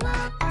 you are.